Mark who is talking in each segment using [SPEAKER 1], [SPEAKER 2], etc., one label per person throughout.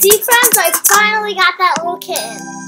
[SPEAKER 1] deep friends, I finally got that little kitten.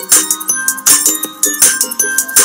[SPEAKER 1] Thank you.